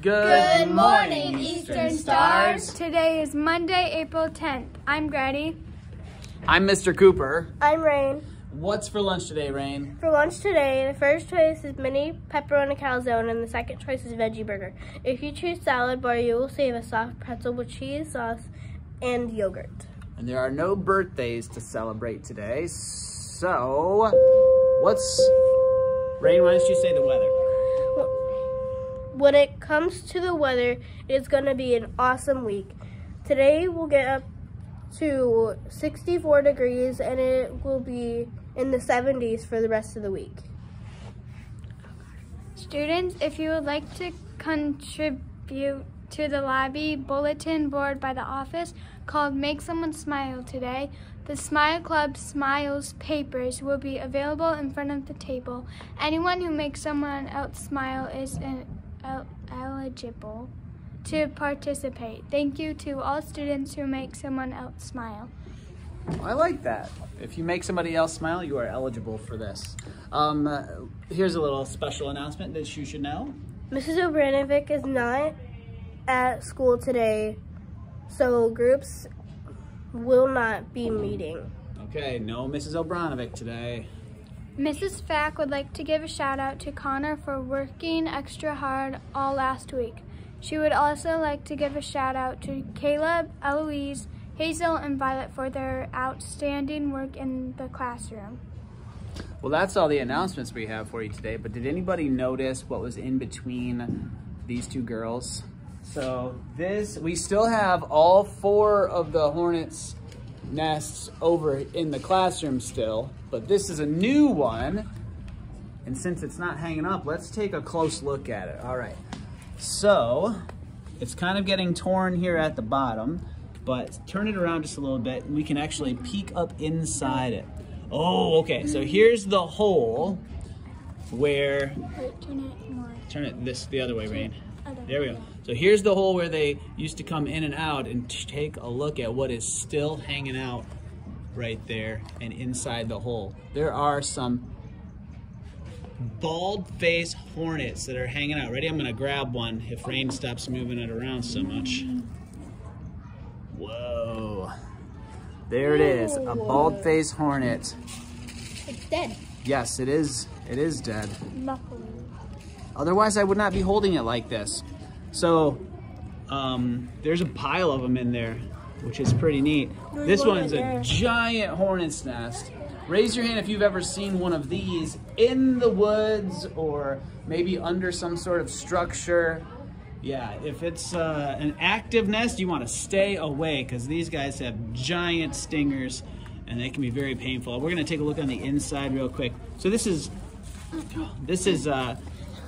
Good morning, Eastern Stars. Today is Monday, April 10th. I'm Grady. I'm Mr. Cooper. I'm Rain. What's for lunch today, Rain? For lunch today, the first choice is mini pepperoni calzone and the second choice is veggie burger. If you choose salad bar, you will save a soft pretzel with cheese sauce and yogurt. And there are no birthdays to celebrate today, so what's... Rain, why don't you say the weather? When it comes to the weather, it's going to be an awesome week. Today we'll get up to 64 degrees and it will be in the 70s for the rest of the week. Students, if you would like to contribute to the lobby bulletin board by the office called Make Someone Smile today, the Smile Club Smiles papers will be available in front of the table. Anyone who makes someone else smile is an, el eligible to participate. Thank you to all students who make someone else smile. I like that. If you make somebody else smile, you are eligible for this. Um, uh, here's a little special announcement that you should know. Mrs. Obranovic is not at school today, so groups will not be meeting. Okay, no Mrs. Obranovic today. Mrs. Fack would like to give a shout out to Connor for working extra hard all last week. She would also like to give a shout out to Caleb, Eloise, Hazel, and Violet for their outstanding work in the classroom. Well, that's all the announcements we have for you today, but did anybody notice what was in between these two girls? So this, we still have all four of the Hornets nests over in the classroom still, but this is a new one. And since it's not hanging up, let's take a close look at it. All right. So it's kind of getting torn here at the bottom, but turn it around just a little bit and we can actually peek up inside it. Oh, okay. So here's the hole where, Wait, turn it more. turn it this the other way, Rain. There we go. So here's the hole where they used to come in and out and take a look at what is still hanging out right there and inside the hole. There are some bald face hornets that are hanging out. Ready? I'm gonna grab one if Rain stops moving it around so much. Whoa. There it is, a bald face hornet. It's dead. Yes, it is. It is dead. Luckily. Otherwise, I would not be holding it like this. So, um, there's a pile of them in there, which is pretty neat. This one one's a giant hornet's nest. Raise your hand if you've ever seen one of these in the woods or maybe under some sort of structure. Yeah, if it's uh, an active nest, you want to stay away because these guys have giant stingers and they can be very painful. We're going to take a look on the inside real quick. So this is this is uh,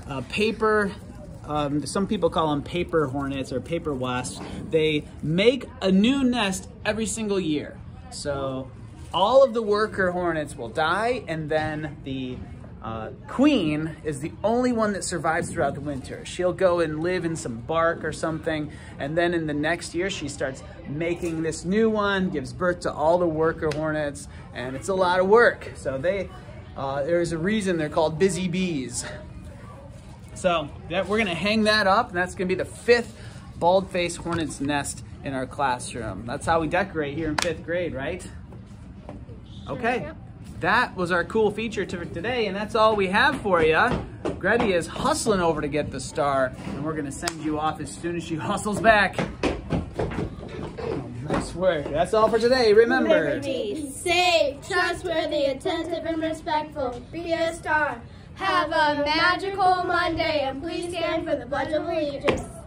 uh, paper. Um, some people call them paper hornets or paper wasps. They make a new nest every single year. So all of the worker hornets will die, and then the uh, queen is the only one that survives throughout the winter. She'll go and live in some bark or something, and then in the next year she starts making this new one, gives birth to all the worker hornets, and it's a lot of work. So they, uh, there's a reason they're called busy bees. So that we're gonna hang that up, and that's gonna be the fifth bald-faced hornet's nest in our classroom. That's how we decorate here in fifth grade, right? Okay, that was our cool feature to today, and that's all we have for you. Grady is hustling over to get the star, and we're gonna send you off as soon as she hustles back. Oh, nice work. That's all for today. Remember. Be safe, trustworthy, attentive, and respectful. Be a star. Have a magical Monday, and please stand for the Pledge of Allegiance.